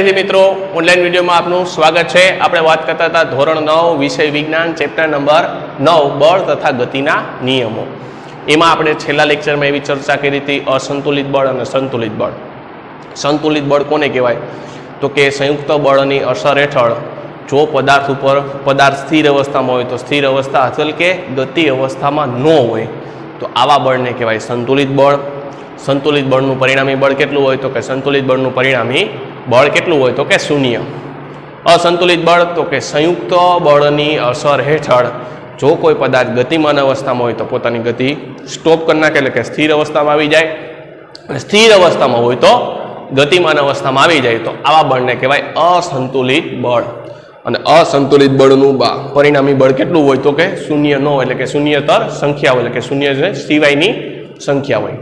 વિદ્યાર્થી મિત્રો ઓનલાઈન વિડીયોમાં આપનું સ્વાગત છે. આપણે વાત કરતા હતા ધોરણ નવ, વિષય વિજ્ઞાન ચેપ્ટર નંબર નવ, બળ તથા ગતિના નિયમો. એમાં આપણે છેલ્લા લેક્ચરમાં એવી ચર્ચા કરી હતી, અસંતુલિત બળ અને સંતુલિત બળ. સંતુલિત બળ કોને કહેવાય? તો કે સંયુક્ત બળની અસર હેઠળ જો પદાર્થ ઉપર, પદાર્થ સ્થિર અવસ્થામાં હોય તો સ્થિર અવસ્થા અથવા કે ગતિ અવસ્થામાં ન હોય. તો આવા બળને કહેવાય સંતુલિત બળ. સંતુલિત બળનું પરિણામી બળ કેટલું હોય તો કે સંતુલિત બળનું પરિણામી બળ કેટલું હોય તો કે શૂન્ય. અસંતુલિત બળ તો કે સંયુક્ત બળની અસર હેઠળ જો કોઈ પદાર્થ ગતિમાન અવસ્થામાં હોય તો પોતાની ગતિ સ્ટોપ કરી નાખે એટલે કે સ્થિર અવસ્થામાં આવી જાય. અને સ્થિર અવસ્થામાં હોય તો ગતિમાન અવસ્થામાં આવી જાય તો આવા બળને કહેવાય અસંતુલિત બળ. અને અસંતુલિત બળનું પરિણામી બળ કેટલું હોય તો કે શૂન્ય ન હોય એટલે કે શૂન્યતર સંખ્યા હોય એટલે કે શૂન્ય સિવાયની સંખ્યા હોય.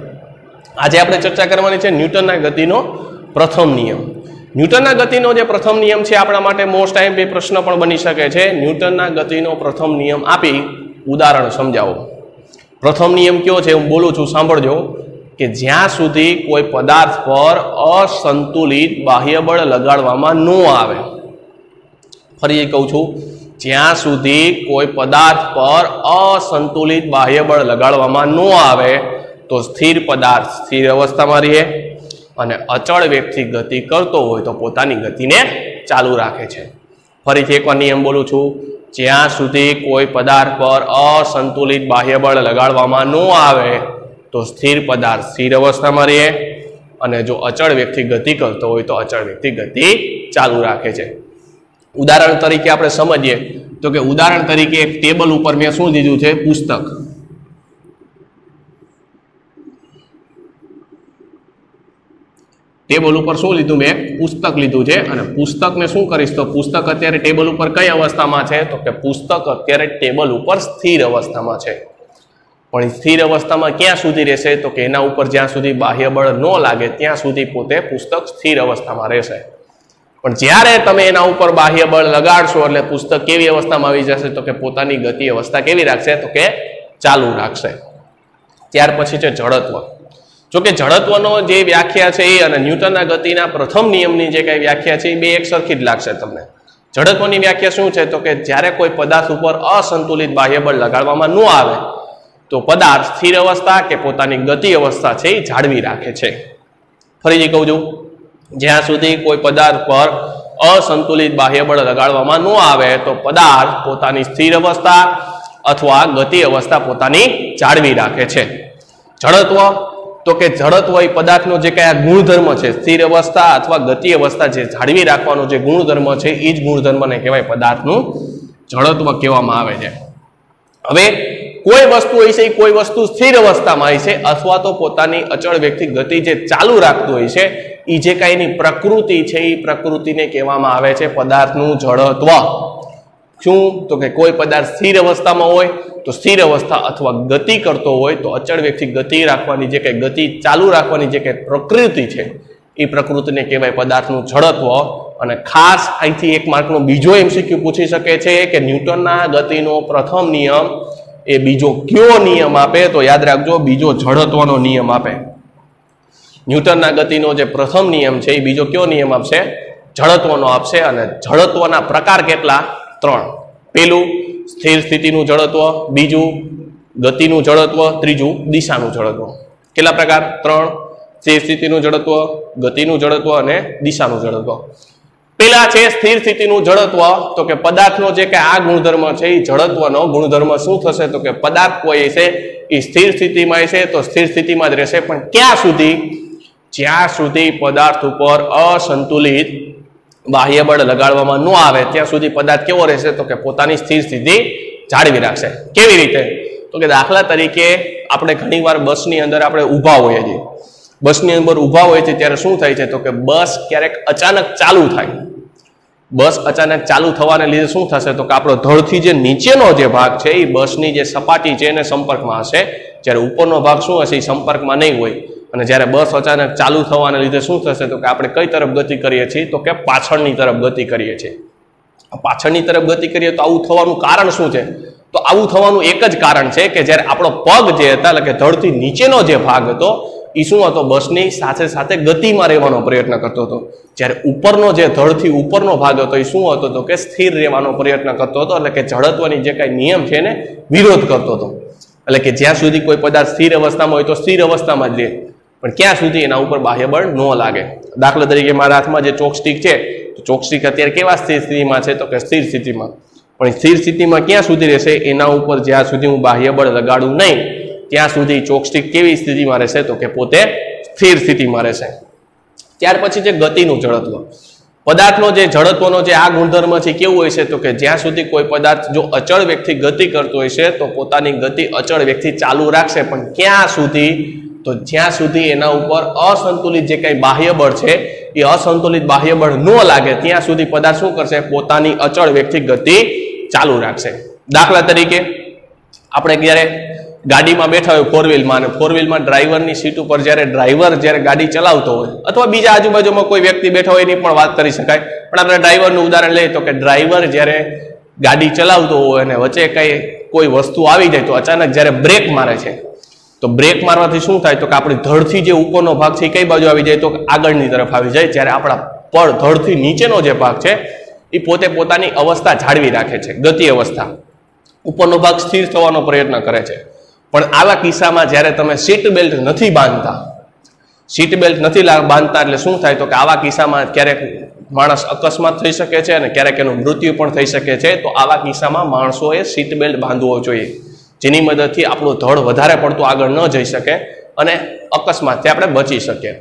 આજે આપણે ચર્ચા કરવાની છે ન્યૂટનના ગતિનો પ્રથમ નિયમ. ન્યૂટનના ગતિનો જે પ્રથમ નિયમ છે આપણા માટે મોસ્ટ ટાઈમ બે પ્રશ્ન પણ બની શકે છે. ન્યૂટનના ગતિનો પ્રથમ નિયમ આપી ઉદાહરણ સમજાવો. પ્રથમ નિયમ કયો છે? હું બોલું છું, સાંભળજો. કે જ્યાં સુધી કોઈ પદાર્થ પર અસંતુલિત બાહ્યબળ લગાડવામાં ન આવે. ફરી કહું છું, જ્યાં સુધી કોઈ પદાર્થ પર અસંતુલિત બાહ્યબળ લગાડવામાં ન આવે, તો સ્થિર પદાર્થ સ્થિર અવસ્થામાં રહે અને અચળ વ્યક્તિ ગતિ કરતો હોય તો પોતાની ગતિને ચાલુ રાખે છે. ફરીથી એકવાર નિયમ બોલું છું, જ્યાં સુધી કોઈ પદાર્થ પર અસંતુલિત બાહ્યબળ લગાડવામાં ન આવે, તો સ્થિર પદાર્થ સ્થિર અવસ્થામાં રહે અને જો અચળ વ્યક્તિ ગતિ કરતો હોય તો અચળ વ્યક્તિ ગતિ ચાલુ રાખે છે. ઉદાહરણ તરીકે આપણે સમજીએ તો કે ઉદાહરણ તરીકે એક ટેબલ ઉપર મેં શું દીધું છે? પુસ્તક. ટેબલ ઉપર શું લીધું મેં? પુસ્તક લીધું છે. અને પુસ્તકને શું કરીશ તો પુસ્તક અત્યારે ટેબલ ઉપર કઈ અવસ્થામાં છે? તો કે પુસ્તક અત્યારે ટેબલ ઉપર સ્થિર અવસ્થામાં છે. પણ સ્થિર અવસ્થામાં ક્યાં સુધી રહેશે? તો કે એના ઉપર જ્યાં સુધી બાહ્ય બળ ન લાગે, ત્યાં સુધી પોતે પુસ્તક સ્થિર અવસ્થામાં રહેશે. પણ જ્યારે તમે એના ઉપર બાહ્ય બળ લગાડશો એટલે પુસ્તક કેવી અવસ્થામાં આવી જશે? તો કે પોતાની ગતિ અવસ્થા કેવી રાખશે? તો કે ચાલુ રાખશે. ત્યાર પછી છે જડત્વ. જો કે જડત્વનો જે વ્યાખ્યા છે એ અને ન્યૂટનના ગતિના પ્રથમ નિયમની જે કઈ વ્યાખ્યા છે એ બે એક સરખી જ લાગશે તમને. જડત્વની વ્યાખ્યા શું છે? તો કે જ્યારે કોઈ પદાર્થ ઉપર અસંતુલિત બાહ્ય બળ લગાડવામાં ન આવે, તો પદાર્થ સ્થિર અવસ્થા કે પોતાની ગતિ અવસ્થા છે એ જાળવી રાખે છે. ફરીથી કહું છું, જ્યાં સુધી કોઈ પદાર્થ પર અસંતુલિત બાહ્ય બળ લગાડવામાં ન આવે, તો પદાર્થ પોતાની સ્થિર અવસ્થા અથવા ગતિ અવસ્થા પોતાની જાળવી રાખે છે. જડત્વ તો કે જડત્વ એ પદાર્થનો જે કયા ગુણધર્મ છે, સ્થિર અવસ્થા અથવા ગતિ અવસ્થા જે જાળવી રાખવાનો જે ગુણધર્મ છે એ જ ગુણધર્મને કહેવાય પદાર્થનું જડત્વ કહેવામાં આવે છે. હવે કોઈ વસ્તુ હોય છે કોઈ વસ્તુ સ્થિર અવસ્થામાં હોય છે અથવા તો પોતાની અચળ વ્યક્તિ ગતિ જે ચાલુ રાખતું હોય છે એ જે કાંઈની પ્રકૃતિ છે એ પ્રકૃતિને કહેવામાં આવે છે પદાર્થનું જડત્વ. શું? તો કે કોઈ પદાર્થ સ્થિર અવસ્થામાં હોય, તો સ્થિર અવસ્થા અથવા ગતિ કરતો હોય, તો અચળ વ્યક્તિ ગતિ રાખવાની જે કંઈ ગતિ ચાલુ રાખવાની જે કંઈ પ્રકૃતિ છે, એ પ્રકૃતિને કહેવાય પદાર્થનું જડત્વ. અને ખાસ અહીંથી એક માર્કનો બીજો એમસીક્યુ પૂછી શકે છે કે ન્યૂટનના ગતિનો પ્રથમ નિયમ એ બીજો કયો નિયમ આપે? તો યાદ રાખજો, બીજો જડત્વનો નિયમ આપે. ન્યૂટનના ગતિનો જે પ્રથમ નિયમ છે, એ બીજો કયો નિયમ આપશે? જડત્વનો આપશે. અને જડત્વના પ્રકાર કેટલા? ત્રણ. પેલું સ્થિર સ્થિતિનું જડત્વ, બીજું ગતિનું જડત્વ, ત્રીજું દિશાનું જડત્વ. કેટલા પ્રકાર? ત્રણ. સ્થિર સ્થિતિનું જડત્વ, ગતિનું જડત્વ અને દિશાનું જડત્વ. પેલા છે સ્થિર સ્થિતિનું જડત્વ, તો કે પદાર્થનો જે કે આ ગુણધર્મ છે એ જડત્વનો ગુણધર્મ શું થશે? તો કે પદાર્થ કોઈ છે એ સ્થિર સ્થિતિમાં છે તો સ્થિર સ્થિતિમાં જ રહેશે. પણ ક્યાં સુધી? જ્યાં સુધી પદાર્થ ઉપર અસંતુલિત બાહ્ય બળ લગાડવામાં ન આવે, ત્યાં સુધી પદાર્થ કેવો રહેશે? તો કે પોતાની સ્થિર સ્થિતિ જાળવી રાખશે. કેવી રીતે? તો કે દાખલા તરીકે આપણે ઘણીવાર બસની અંદર આપણે ઊભા હોઈએ છીએ. બસની અંદર ઊભા હોય છે ત્યારે શું થાય છે? તો કે બસ ક્યારેક અચાનક ચાલુ થાય. બસ અચાનક ચાલુ થવાને લીધે શું થશે? તો કે આપણો ધળથી જે નીચેનો જે ભાગ છે, એ બસની જે સપાટી છે એને સંપર્કમાં હશે. જ્યારે ઉપરનો ભાગ શું હશે? એ સંપર્કમાં નહીં હોય. અને જ્યારે બસ અચાનક ચાલુ થવાને લીધે શું થશે તો કે આપણે કઈ તરફ ગતિ કરીએ છીએ? તો કે પાછળની તરફ ગતિ કરીએ છીએ. પાછળની તરફ ગતિ કરીએ તો આવું થવાનું કારણ શું છે? તો આવું થવાનું એક જ કારણ છે કે જ્યારે આપણો પગ જે હતા, એટલે કે ધડથી નીચેનો જે ભાગ હતો એ શું હતો? બસની સાથે સાથે ગતિમાં રહેવાનો પ્રયત્ન કરતો હતો. જ્યારે ઉપરનો જે ધડથી ઉપરનો ભાગ હતો એ શું હતો? તો કે સ્થિર રહેવાનો પ્રયત્ન કરતો હતો, એટલે કે જડત્વની જે કાંઈ નિયમ છે એને વિરોધ કરતો હતો. એટલે કે જ્યાં સુધી કોઈ પદાર્થ સ્થિર અવસ્થામાં હોય તો સ્થિર અવસ્થામાં જ રહે. પણ ક્યાં સુધી એના ઉપર બાહ્ય બળ ન લાગે? દાખલા તરીકે મારા હાથમાં જે ચોકસ્ટિક છે, તો ચોકસ્ટિક અત્યારે કેવા સ્થિર સ્થિતિમાં છે તો કે સ્થિર સ્થિતિમાં. પણ સ્થિર સ્થિતિમાં ક્યાં સુધી રહેશે? એના ઉપર જ્યાં સુધી હું બાહ્ય બળ લગાડું નહીં, ત્યાં સુધી ચોકસ્ટિક કેવી સ્થિતિમાં રહેશે? તો કે પોતે સ્થિર સ્થિતિમાં રહેશે. ત્યાર પછી છે ગતિનું જડત્વ. પદાર્થનો જે જડત્વનો જે આ ગુણધર્મ છે કેવું હોય છે? તો કે જ્યાં સુધી કોઈ પદાર્થ જો અચળ વ્યક્તિ ગતિ કરતો હોય છે, તો પોતાની ગતિ અચળ વ્યક્તિ ચાલુ રાખશે. પણ ક્યાં સુધી તો જ્યાં સુધી એના ઉપર અસંતુલિત જે કંઈ બાહ્ય બળ છે, એ અસંતુલિત બાહ્ય બળ ન લાગે, ત્યાં સુધી પદાર્થ શું કરશે? પોતાની અચળ વ્યક્તિ ગતિ ચાલુ રાખશે. દાખલા તરીકે, આપણે જ્યારે ગાડીમાં બેઠા હોય ફોર વ્હીલમાં અને ફોર વ્હીલમાં ડ્રાઈવરની સીટ ઉપર જ્યારે ડ્રાઈવર જ્યારે ગાડી ચલાવતો હોય, અથવા બીજા આજુબાજુમાં કોઈ વ્યક્તિ બેઠા હોય એની પણ વાત કરી શકાય. પણ આપણે ડ્રાઈવરનું ઉદાહરણ લઈએ તો કે ડ્રાઈવર જ્યારે ગાડી ચલાવતો હોય અને વચ્ચે કંઈ કોઈ વસ્તુ આવી જાય તો અચાનક જ્યારે બ્રેક મારે છે તો બ્રેક મારવાથી શું થાય? તો કે આપણી ધડથી જે ઉપરનો ભાગ છે એ કઈ બાજુ આવી જાય? તો આગળની તરફ આવી જાય, જ્યારે આપણા પળ ધડથી નીચેનો જે ભાગ છે, એ પોતે પોતાની અવસ્થા જાળવી રાખે છે, ગતિ અવસ્થા. ઉપરનો ભાગ સ્થિર થવાનો પ્રયત્ન કરે છે. પણ આવા કિસ્સામાં જ્યારે તમે સીટ બેલ્ટ નથી બાંધતા સીટ બેલ્ટ નથી બાંધતા, એટલે શું થાય? તો કે આવા કિસ્સામાં ક્યારેક માણસ અકસ્માત થઈ શકે છે અને ક્યારેક એનું મૃત્યુ પણ થઈ શકે છે. તો આવા કિસ્સામાં માણસોએ સીટ બેલ્ટ બાંધવો જોઈએ. જેની મદદથી આપણું ધડ વધારે પડતું આગળ ન જઈ શકે અને અકસ્માતથી આપણે બચી શકીએ.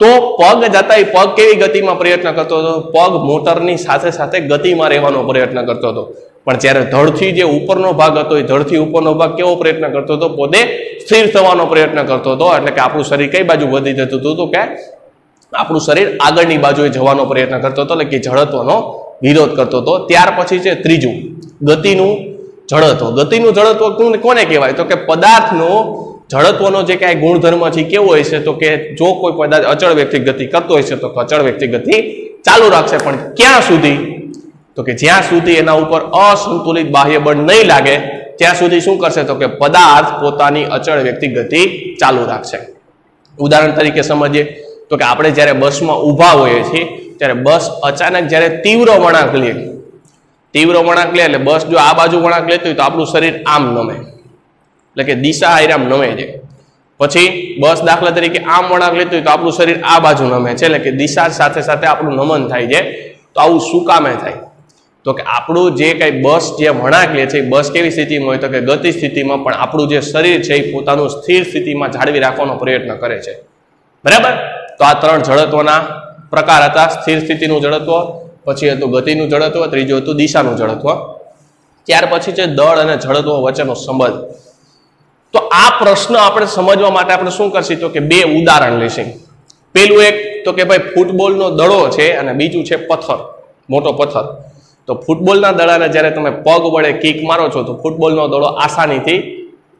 તો પગ જતા એ પગ કેવી ગતિમાં પ્રયત્ન કરતો હતો? પગ મોટરની સાથે સાથે ગતિમાં રહેવાનો પ્રયત્ન કરતો હતો. પણ જ્યારે ધડથી જે ઉપરનો ભાગ હતો, એ ધડથી ઉપરનો ભાગ કેવો પ્રયત્ન કરતો હતો? પોતે સ્થિર થવાનો પ્રયત્ન કરતો હતો, એટલે કે આપણું શરીર કઈ બાજુ વધી જતું હતું? કે આપણું શરીર આગળની બાજુએ જવાનો પ્રયત્ન કરતો હતો, એટલે કે જડત્વનો વિરોધ કરતો હતો. ત્યાર પછી છે ત્રીજું, ગતિનું જડત્વ. ગતિનું જડત્વ કોને કહેવાય? તો કે પદાર્થનો જડત્વનો જે કાંઈ ગુણધર્મ છે કેવો હોય છે? તો કે જો કોઈ પદાર્થ અચળ વ્યક્તિ ગતિ કરતો હોય છે, તો અચળ વ્યક્તિ ગતિ ચાલુ રાખશે. પણ ક્યાં સુધી? તો કે જ્યાં સુધી એના ઉપર અસંતુલિત બાહ્ય બળ નહીં લાગે, ત્યાં સુધી શું કરશે? તો કે પદાર્થ પોતાની અચળ વ્યક્તિ ગતિ ચાલુ રાખશે. ઉદાહરણ તરીકે સમજીએ, તો કે આપણે જ્યારે બસમાં ઊભા હોઈએ છીએ, ત્યારે બસ અચાનક જ્યારે તીવ્ર વળાંક લે તીવ્ર વળાંક લે એટલે બસ જો આ બાજુ વળાંક લેતી હોય તો આપણું શરીર આમ નમે. એટલે કે દિશા આયરામ નમે છે. પછી બસ દાખલા તરીકે આમ વળાંક લેતી હોય તો આપણું શરીર આ બાજુ નમે છે. એટલે કે દિશા સાથે સાથે આપણું નમન થાય છે. તો આવું શું કામે થાય? તો કે આપણું જે કંઈ બસ જે વળાંક લે છે, એ બસ કેવી સ્થિતિમાં હોય તો કે ગતિ સ્થિતિમાં પણ આપણું જે શરીર છે, એ પોતાનું સ્થિર સ્થિતિમાં જાળવી રાખવાનો પ્રયત્ન કરે છે. બરાબર? તો આ ત્રણ જડત્વના પ્રકાર હતા. સ્થિર સ્થિતિનું જડત્વ પછી હતું ગતિનું જડત્વ, ત્રીજું હતું દિશાનું જડત્વ. ત્યાર પછી છે દળ અને જડત્વ વચ્ચેનો સંબંધ. તો આ પ્રશ્ન આપણે સમજવા માટે આપણે શું કરશું? તો કે બે ઉદાહરણ લઈશું પેલું એક તો કે ભાઈ ફૂટબોલનો દડો છે અને બીજું છે પથ્થર, મોટો પથ્થર. તો ફૂટબોલના દડાને જ્યારે તમે પગ વડે કિક મારો છો, તો ફૂટબોલનો દડો આસાનીથી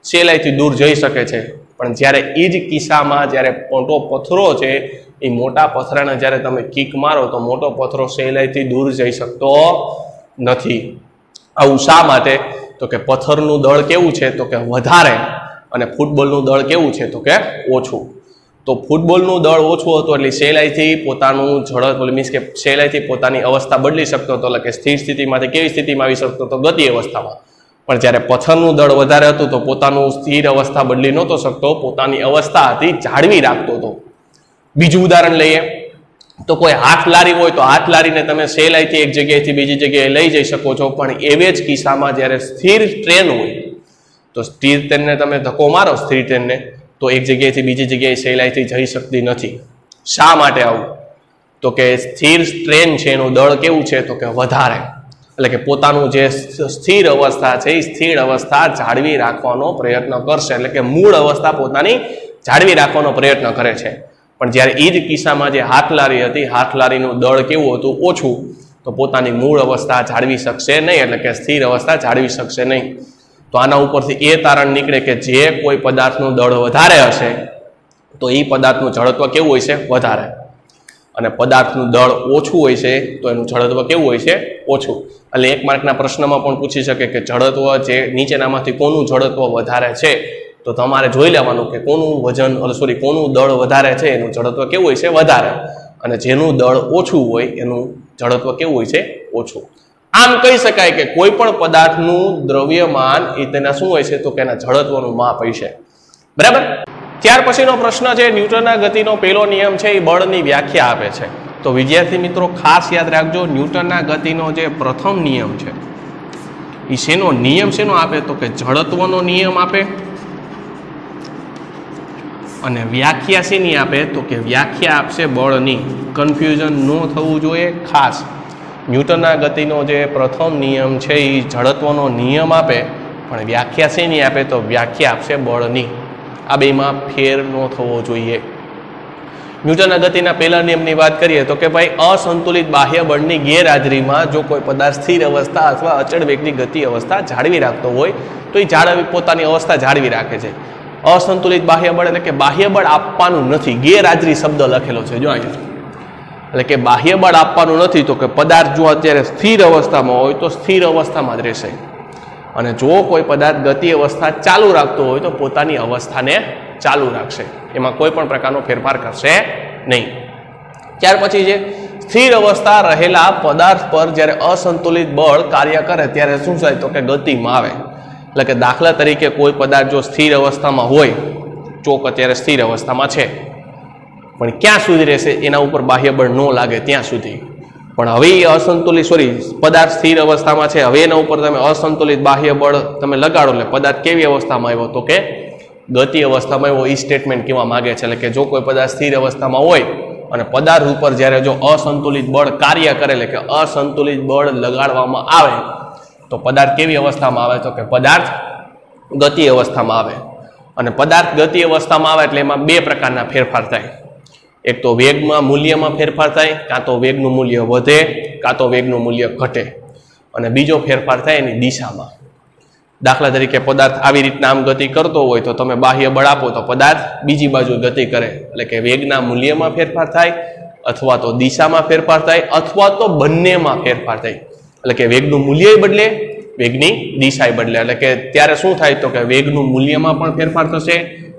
સેલાઈથી દૂર જઈ શકે છે. પણ જ્યારે એ જ કિસ્સામાં જ્યારે મોટો પથરો છે, એ મોટા પથરાને જ્યારે તમે કિક મારો તો મોટો પથરો સહેલાઈથી દૂર જઈ શકતો નથી. આવું શા માટે? તો કે પથ્થરનું દળ કેવું છે? તો કે વધારે. અને ફૂટબોલનું દળ કેવું છે? તો કે ઓછું. તો ફૂટબોલનું દળ ઓછું હતું એટલે સહેલાઈથી પોતાનું ઝડપ મીન્સ કે સહેલાઈથી પોતાની અવસ્થા બદલી શકતો હતો, એટલે કે સ્થિર સ્થિતિમાંથી કેવી સ્થિતિમાં આવી શકતો હતો? ગતિ અવસ્થામાં. પણ જ્યારે પથ્થરનું દળ વધારે હતું તો પોતાનું સ્થિર અવસ્થા બદલી નહોતો શકતો, પોતાની અવસ્થા હતી જાળવી રાખતો હતો. બીજું ઉદાહરણ લઈએ, તો કોઈ હાથ લારી હોય તો હાથ લારીને તમે સહેલાઈથી એક જગ્યાએથી બીજી જગ્યાએ લઈ જઈ શકો છો, પણ એવે જ કિસ્સામાં જ્યારે સ્થિર ટ્રેન હોય, તો સ્થિર ટ્રેનને તમે ધક્કો મારો સ્થિર ટ્રેનને, તો એક જગ્યાએથી બીજી જગ્યાએ સહેલાઈથી જઈ શકતી નથી. શા માટે આવું? તો કે સ્થિર ટ્રેન છે એનું દળ કેવું છે? તો કે વધારે. એટલે કે પોતાનું જે સ્થિર અવસ્થા છે એ સ્થિર અવસ્થા જાળવી રાખવાનો પ્રયત્ન કરશે. એટલે કે મૂળ અવસ્થા પોતાની જાળવી રાખવાનો પ્રયત્ન કરે છે. પણ જ્યારે એ જ કિસ્સામાં જે હાથલારી હતી, હાથલારીનું દળ કેવું હતું ઓછું, તો પોતાની મૂળ અવસ્થા જાળવી શકશે નહીં, એટલે કે સ્થિર અવસ્થા જાળવી શકશે નહીં. તો આના ઉપરથી એ તારણ નીકળે કે જે કોઈ પદાર્થનું દળ વધારે હશે, તો એ પદાર્થનું જડત્વ કેવું હોય છે વધારે. અને પદાર્થનું દળ ઓછું હોય છે, તો એનું જડત્વ કેવું હોય છે? ઓછું. એટલે એક માર્કના પ્રશ્નમાં પણ પૂછી શકે કે જડત્વ જે નીચેનામાંથી કોનું જડત્વ વધારે છે? તો તમારે જોઈ લેવાનું કે કોનું વજન સોરી કોનું દળ વધારે છે, એનું જડત્વ કેવું હોય છે? વધારે. અને જેનું દળ ઓછું હોય, એનું જડત્વ કેવું હોય છે? ઓછું. આમ કહી શકાય કે કોઈ પણ પદાર્થનું દ્રવ્યમાન એ તેના શું હોય છે? તો કે એના જડત્વનું માપ હોય છે. બરાબર? ત્યાર પછીનો પ્રશ્ન છે, ન્યૂટનના ગતિનો પહેલો નિયમ છે, એ બળની વ્યાખ્યા આપે છે. તો વિદ્યાર્થી મિત્રો, ખાસ યાદ રાખજો, ન્યૂટનના ગતિનો જે પ્રથમ નિયમ છે એ શેનો નિયમ શેનો આપે? તો કે જડત્વનો નિયમ આપે. અને વ્યાખ્યા શેની આપે? તો કે વ્યાખ્યા આપશે બળની. કન્ફ્યુઝન ન થવું જોઈએ, ખાસ. ન્યૂટનના ગતિનો જે પ્રથમ નિયમ છે એ જડત્વનો નિયમ આપે, પણ વ્યાખ્યા શેની આપે? તો વ્યાખ્યા આપશે બળની. આ બેમાં ફેર ન થવો જોઈએ. ન્યૂટન ગતિના પહેલા નિયમની વાત કરીએ તો કે ભાઈ, અસંતુલિત બાહ્ય બળની ગેરહાજરીમાં જો કોઈ પદાર્થ સ્થિર અવસ્થા અથવા અચળ વેગની ગતિ અવસ્થા જાળવી રાખતો હોય, તો એ જાળવી પોતાની અવસ્થા જાળવી રાખે છે. અસંતુલિત બાહ્ય બળ એટલે કે બાહ્ય બળ આપવાનું નથી. ગેરહાજરી શબ્દ લખેલો છે. જો અહીંયા. એટલે કે બાહ્ય બળ આપવાનું નથી તો કે પદાર્થ જો અત્યારે સ્થિર અવસ્થામાં હોય તો સ્થિર અવસ્થામાં જ રહેશે. અને જો કોઈ પદાર્થ ગતિ અવસ્થા ચાલુ રાખતો હોય તો પોતાની અવસ્થાને ચાલુ રાખશે. એમાં કોઈ પણ પ્રકારનો ફેરફાર કરશે નહીં. ત્યાર પછી છે, સ્થિર અવસ્થા રહેલા પદાર્થ પર જ્યારે અસંતુલિત બળ કાર્ય કરે ત્યારે શું થાય? તો કે ગતિમાં આવે. એટલે કે દાખલા તરીકે કોઈ પદાર્થ જો સ્થિર અવસ્થામાં હોય, ચોક અત્યારે સ્થિર અવસ્થામાં છે. પણ ક્યાં સુધી રહેશે? એના ઉપર બાહ્ય બળ ન લાગે ત્યાં સુધી. પણ હવે એ અસંતુલિત સોરી પદાર્થ સ્થિર અવસ્થામાં છે. હવે એના ઉપર તમે અસંતુલિત બાહ્ય બળ તમે લગાડો એટલે પદાર્થ કેવી અવસ્થામાં આવ્યો તો કે ગતિ અવસ્થામાં આવ્યો, એ સ્ટેટમેન્ટ કહેવા માંગે છે. એટલે કે જો કોઈ પદાર્થ સ્થિર અવસ્થામાં હોય અને પદાર્થ ઉપર જ્યારે જો અસંતુલિત બળ કાર્ય કરે, એટલે કે અસંતુલિત બળ લગાડવામાં આવે, તો પદાર્થ કેવી અવસ્થામાં આવે? તો કે પદાર્થ ગતિ અવસ્થામાં આવે. અને પદાર્થ ગતિ અવસ્થામાં આવે એટલે એમાં બે પ્રકારના ફેરફાર થાય. એક તો વેગમાં મૂલ્યમાં ફેરફાર થાય, કાં તો વેગનું મૂલ્ય વધે, કાં તો વેગનું મૂલ્ય ઘટે. અને બીજો ફેરફાર થાય એની દિશામાં. દાખલા તરીકે પદાર્થ આવી રીતના આમ ગતિ કરતો હોય તો તમે બાહ્ય બળ આપો તો પદાર્થ બીજી બાજુ ગતિ કરે. એટલે કે વેગના મૂલ્યમાં ફેરફાર થાય અથવા તો દિશામાં ફેરફાર થાય અથવા તો બંનેમાં ફેરફાર થાય. એટલે કે વેગનું મૂલ્ય બદલે, વેગની દિશાએ બદલે. એટલે કે ત્યારે શું થાય તો કે વેગનું મૂલ્યમાં પણ ફેરફાર થશે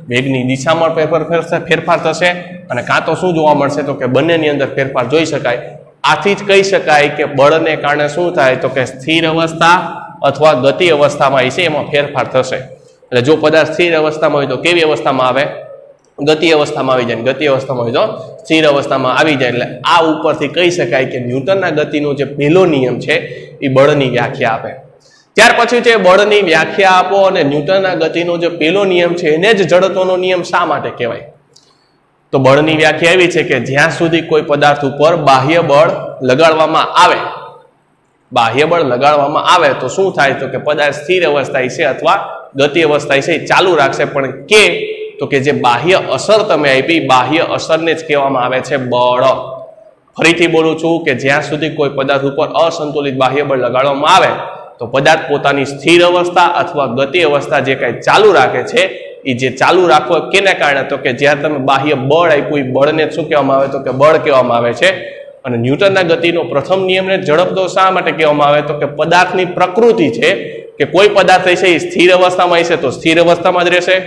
વેગની દિશામાં ફેરફાર ફેરફાર થશે અને કાં તો શું જોવા મળશે તો કે બંનેની અંદર ફેરફાર જોઈ શકાય. આથી જ કહી શકાય કે બળને કારણે શું થાય તો કે સ્થિર અવસ્થા અથવા ગતિ અવસ્થામાં છે, એમાં ફેરફાર થશે. એટલે જો પદાર્થ સ્થિર અવસ્થામાં હોય તો કેવી અવસ્થામાં આવે? ગતિ અવસ્થામાં આવી જાય ગતિ અવસ્થામાં હોય તો સ્થિર અવસ્થામાં આવી જાય. એટલે આ ઉપરથી કહી શકાય કે ન્યૂટનના ગતિનો જે પહેલો નિયમ છે, એ બળની વ્યાખ્યા આપે. ત્યાર પછી છે બળની વ્યાખ્યા આપો અને ન્યૂટનના ગતિનો જે પેલો નિયમ છે એને જ જડત્વનો નિયમ શા માટે કહેવાય? તો બળની વ્યાખ્યા એવી છે કે જ્યાં સુધી કોઈ પદાર્થ ઉપર બાહ્ય બળ લગાડવામાં આવે, બાહ્ય બળ લગાડવામાં આવે તો શું થાય? તો કે પદાર્થ સ્થિર અવસ્થાએ છે અથવા ગતિ અવસ્થાએ છે ચાલુ રાખશે. પણ કે તો કે જે બાહ્ય અસર તમે આપી, બાહ્ય અસરને જ કહેવામાં આવે છે બળ. ફરીથી બોલું છું કે જ્યાં સુધી કોઈ પદાર્થ ઉપર અસંતુલિત બાહ્ય બળ લગાડવામાં આવે તો પદાર્થ પોતાની સ્થિર અવસ્થા અથવા ગતિ અવસ્થા જે કાંઈ ચાલુ રાખે છે, એ જે ચાલુ રાખવો કેને કારણે? તો કે જ્યારે તમે બાહ્ય બળ આપ્યું, એ બળને શું કહેવામાં આવે? તો કે બળ કહેવામાં આવે છે. અને ન્યૂટનના ગતિનો પ્રથમ નિયમને ઝડપદો શા માટે કહેવામાં આવે? તો કે પદાર્થની પ્રકૃતિ છે કે કોઈ પદાર્થ હશે એ સ્થિર અવસ્થામાં હશે, તો સ્થિર અવસ્થામાં જ રહેશે.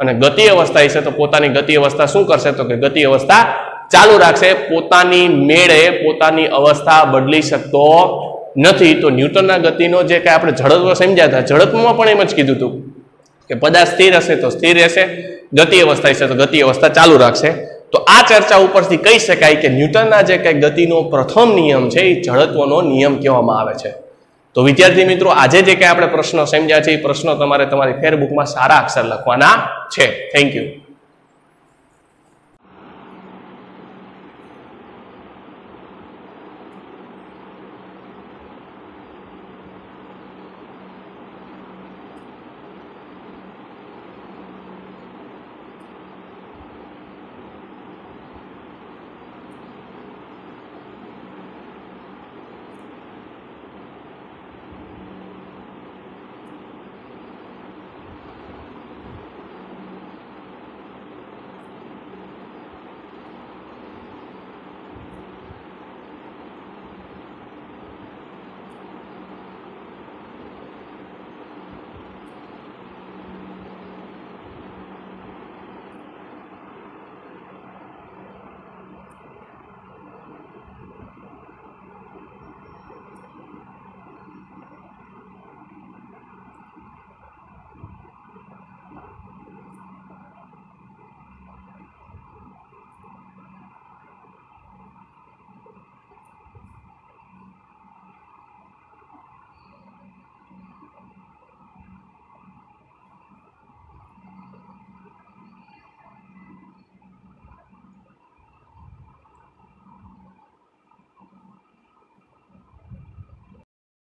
અને ગતિ અવસ્થા હશે, તો પોતાની ગતિ અવસ્થા શું કરશે? તો કે ગતિ અવસ્થા ચાલુ રાખશે. પોતાની મેળે પોતાની અવસ્થા બદલી શકતો નથી, તો ન્યૂટનના ગતિનો જે કાંઈ આપણે ઝડપ સમજ્યા હતા ઝડપમાં પણ એમ જ કીધું હતું કે પદાર્થ સ્થિર હશે તો સ્થિર રહેશે, ગતિ અવસ્થા હશે તો ગતિ અવસ્થા ચાલુ રાખશે. તો આ ચર્ચા ઉપરથી કહી શકાય કે ન્યૂટનના જે કાંઈ ગતિનો પ્રથમ નિયમ છે, એ જડત્વનો નિયમ કહેવામાં આવે છે. તો વિદ્યાર્થી મિત્રો, આજે જે કંઈ આપણે પ્રશ્નો સમજ્યા છે, એ પ્રશ્નો તમારે તમારી ફેરબુકમાં સારા અક્ષર લખવાના છે. Thank you